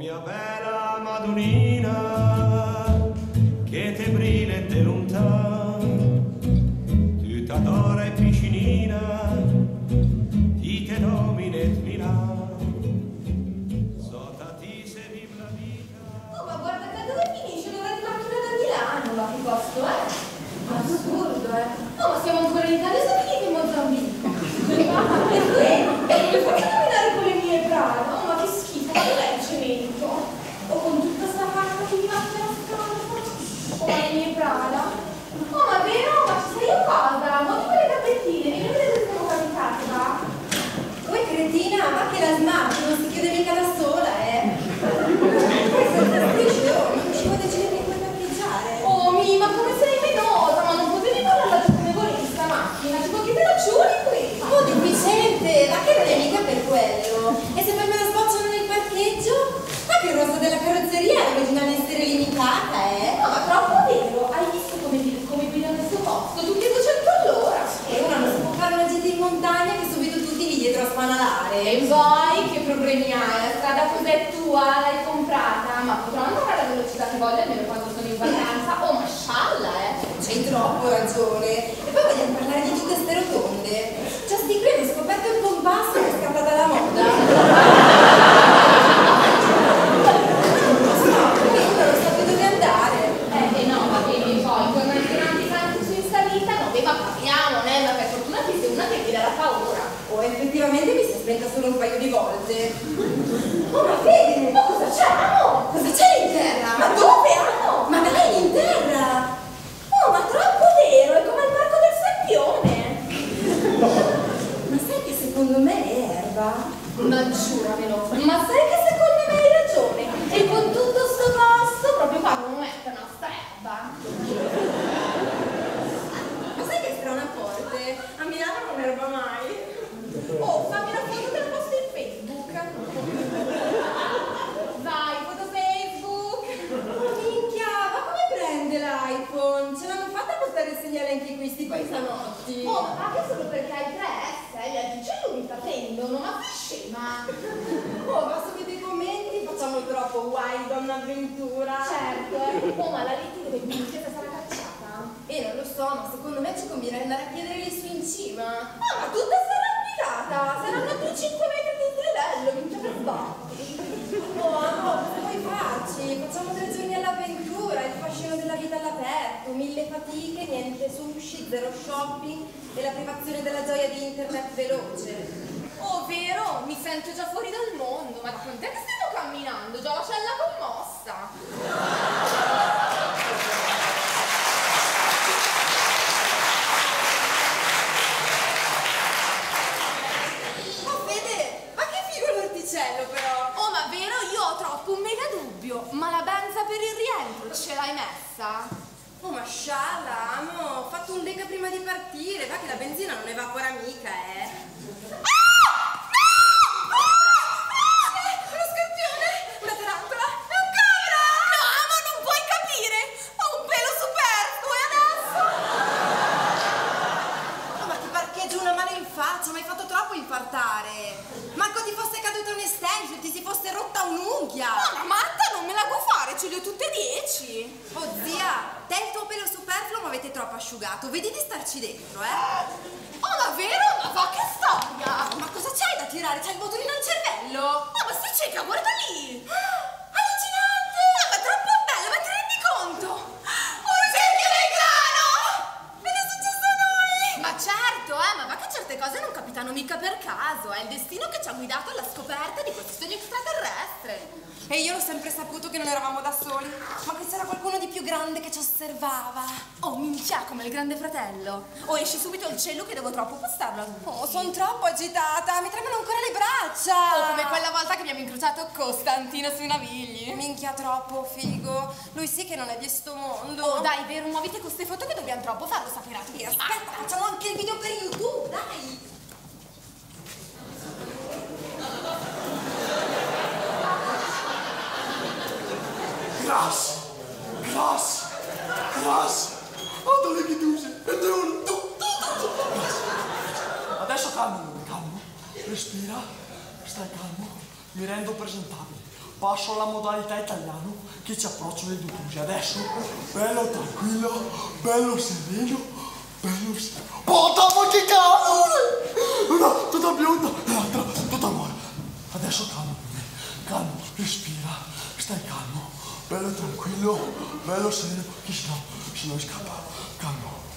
mia bella Madonnina, che te brille Mie brada. Oh, ma vero? Ma ci sei a casa? Ma di quelle capettine, mi vedete dove siamo capitati, va? Poi cretina, ma che la smart non si chiude mica da sola, eh. Questo è un non ci può decidere di come parcheggiare. Oh, mi, ma come sei venosa? Ma non potevi parlarla tu come volevi sta macchina? Tipo che te la ciuli qui? Oh, deficiente, ma che non è mica per quello. E se poi me la sbocciano nel parcheggio? Ma che il rosa della carrozzeria è originale in serie limitata, eh. No, ma troppo vero. Hai visto come, come guidano il suo posto? Tutti e 200 all'ora. E ora non si può fare una gita in montagna che subito tutti lì dietro a spanalare. E poi che problemi hai? La strada cos'è tua? L'hai comprata? Ma potrò andare alla velocità che voglio almeno quando sono in vacanza? Oh, mascialla, eh! C'hai troppo ragione. E poi vogliamo parlare di tutte ste rotonde. Già sti qui hanno scoperto il compasso che è scappata la moda. Uno non sa più dove andare. Eh, eh no, ma vedi poi, con i grandi tanti su in salita, no, beh, ma parliamo, eh, ma per fortuna che sei una che mi dà paura. Oh, effettivamente mi si è spenta solo un paio di volte. Oh, ma vedi, ma cosa c'è? Amo! Cosa c'è in terra? Ma dove, amo? Ma dai, in terra! Oh, ma troppo vero, è come il parco del Sempione. Ma sai che secondo me è erba? Ma giuramelo, ma sai che secondo me hai ragione? E con tutto sto costo, proprio qua non mettono una streppa. Ma sai che strana porte? A Milano non erba mai. Oh, fammi una foto, te la posto in Facebook. Vai, foto Facebook. Minchia, ma come prende l'iPhone? Ce l'hanno fatta a portare il segnale anche qui, sti paesanotti. Oh, ma anche solo perché hai 3S, gli altri cellulari t'attendono, ma sei scema. Oh, ma subito i commenti troppo guai, donna avventura. Certo. Oh, ma la lite dove minchia sarà cacciata? Eh, non lo so, ma secondo me ci conviene andare a chiedere lì su in cima. Ah, ma tutta sarà applicata! Saranno più 5 metri di livello, minchia per sbatti. Oh, no, cosa farci? Facciamo tre giorni all'avventura, il fascino della vita all'aperto, mille fatiche, niente sushi, zero shopping e la privazione della gioia di internet veloce. Oh, vero? Mi sento già fuori dal mondo, ma da quant'è che stiamo camminando? Già la cella commossa. Oh, Fede, ma che figo l'orticello però! Oh, ma vero? Io ho troppo un mega dubbio. Ma la benza per il rientro ce l'hai messa? Oh, mashallah, amo, ho fatto un deca prima di partire, va che la benzina non evapora mica, eh. Oh, zia, te il tuo pelo superfluo mi avete troppo asciugato, vedi di starci dentro, eh? Oh, davvero? Ma va che storia! Ma cosa c'hai da tirare? C'hai il motorino al cervello? Oh, ma sei cieca, guarda lì! Capitano mica per caso, è il destino che ci ha guidato alla scoperta di questo sogno extraterrestre. E io l'ho sempre saputo che non eravamo da soli, ma che c'era qualcuno di più grande che ci osservava. Oh, minchia, come il grande fratello. Oh, esci subito il cielo che devo troppo postarlo a tutti. Oh, sono troppo agitata, mi tremano ancora le braccia. Oh, come quella volta che abbiamo incrociato Costantino sui navigli. Minchia troppo, figo. Lui sì che non è di sto mondo. Oh, dai, vero, muovite con queste foto che dobbiamo troppo farlo sapere a tutti. Aspetta, facciamo anche il video per YouTube, dai. Gras, gras, gras. Oh, dalle chiuse. E tu, tu, tu, tu. Adesso calmo, calmo. Respira, stai calmo. Mi rendo presentabile. passo alla modalità italiano che ci approccio le due Adesso, bello tranquillo, bello sereno, bello sereno. Porta, ma che calore! Una tutta bionda e l'altra tutta amore. Adesso calmo, calmo, respira, stai calmo, bello tranquillo, bello sereno, che se no, se no scappa, calmo.